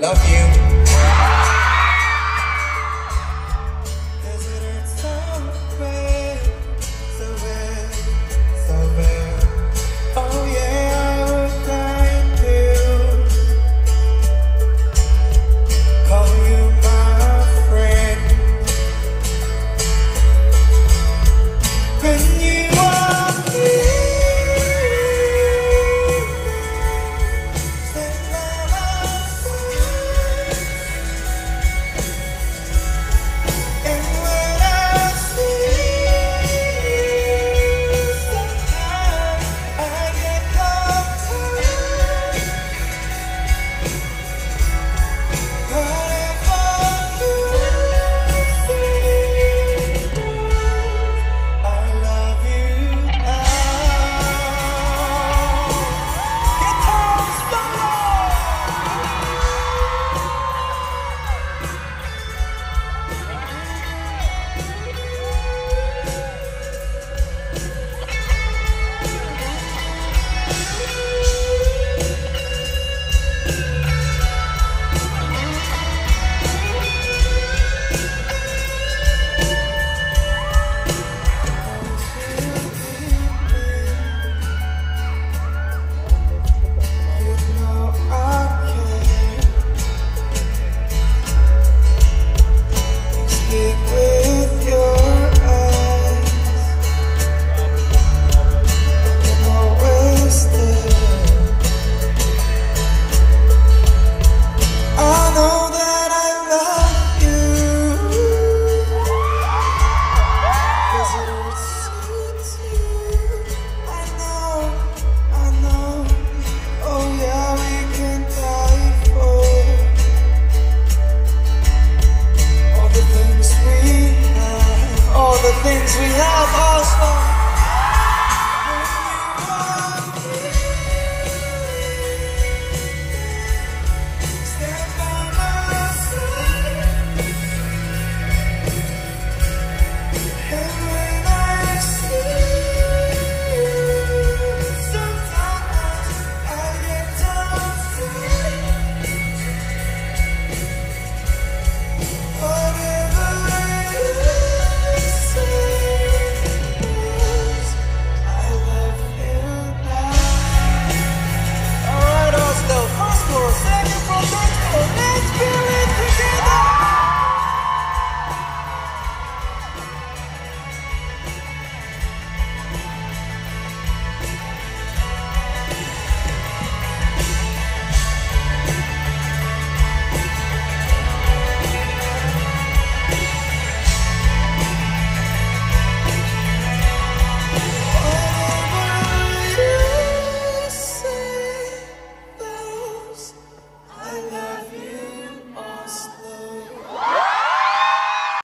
Love you things we love also.